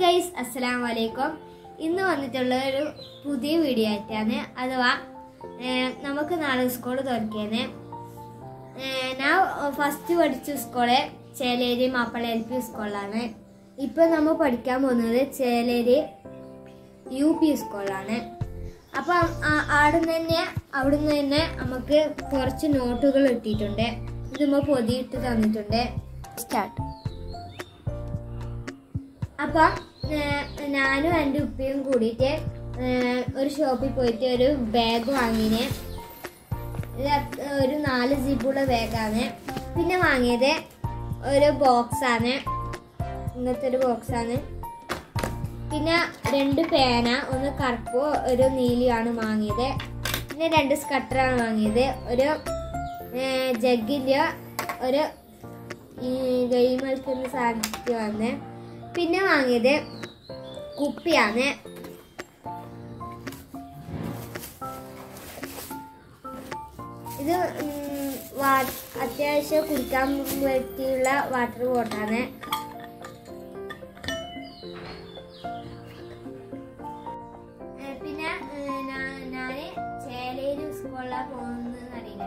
Guys അസ്സലാം വലൈക്കും ഇന്ന് വന്നിട്ടുള്ള ഒരു പുതിയ വീഡിയോ ആയിട്ടാണ്. അഥവാ നമുക്ക് നാളെ സ്കൂൾ തുറക്കിയത് ഞാൻ ഫസ്റ്റ് പഠിച്ച school Cheleri Mappila L P സ്കൂളിലാണ് ഇപ്പം നമ്മൾ പഠിക്കാൻ പോകുന്നത് ചേലേരി യു പി സ്കൂളിലാണ് അപ്പം അവിടെ തന്നെ അവിടുന്ന് തന്നെ നമുക്ക് കുറച്ച് നോട്ടുകൾ ഇട്ടിട്ടുണ്ട് ഇത് നമ്മൾ പൊതിയിട്ട് തന്നിട്ടുണ്ട്. സ്റ്റാർട്ട് അപ്പൊ ഞാനും എന്റെ ഉപ്പയും കൂടിയിട്ട് ഒരു ഷോപ്പിൽ പോയിട്ട് ഒരു ബാഗ് വാങ്ങിന്. ഒരു നാല് ജിബുള്ള ബാഗാണ് പിന്നെ വാങ്ങിയത് ഒരു ബോക്സാണ് ഇന്നത്തെ ഒരു ബോക്സാണ് പിന്നെ രണ്ട് പേന ഒന്ന് കറുപ്പോ ഒരു നീലിയാണ് വാങ്ങിയത്. പിന്നെ രണ്ട് സ്കട്ടറാണ് വാങ്ങിയത്. ഒരു ജഗിന്റെ ഒരു ഗെയിം കളിക്കുന്ന സാധനമാണ് പിന്നെ വാങ്ങിയത് കുപ്പിയാണ്. ഇത് അത്യാവശ്യം കുടിക്കാൻ പറ്റിയുള്ള വാട്ടർ ബോട്ടാണ് പിന്നെ ഞാൻ ചേലയിൽ സ്കൂളിലാണ് പോകുന്നതെന്ന് അറിയില്ല.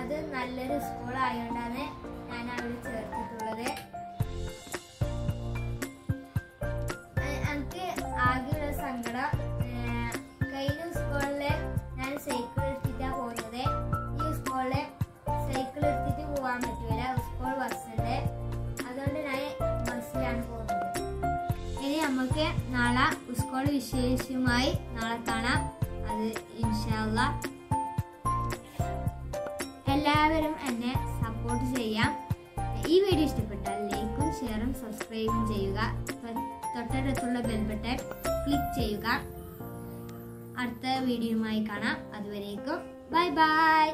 അത് നല്ലൊരു സ്കൂളായതുകൊണ്ടാണ് ഞാൻ അവിടെ ചേർത്തിട്ടുള്ളത്. നമുക്ക് നാളെ സ്കൂൾ വിശേഷമായി നാളെ കാണാം. അത് ഇൻഷാല്ല എല്ലാവരും എന്നെ സപ്പോർട്ട് ചെയ്യാം. ഈ വീഡിയോ ഇഷ്ടപ്പെട്ടാൽ ലൈക്കും ഷെയറും സബ്സ്ക്രൈബും ചെയ്യുക. തൊട്ടടുത്തുള്ള ബെൽബട്ടൺ ക്ലിക്ക് ചെയ്യുക. അടുത്ത വീഡിയോയുമായി കാണാം. അതുവരേക്കും ബൈ ബൈ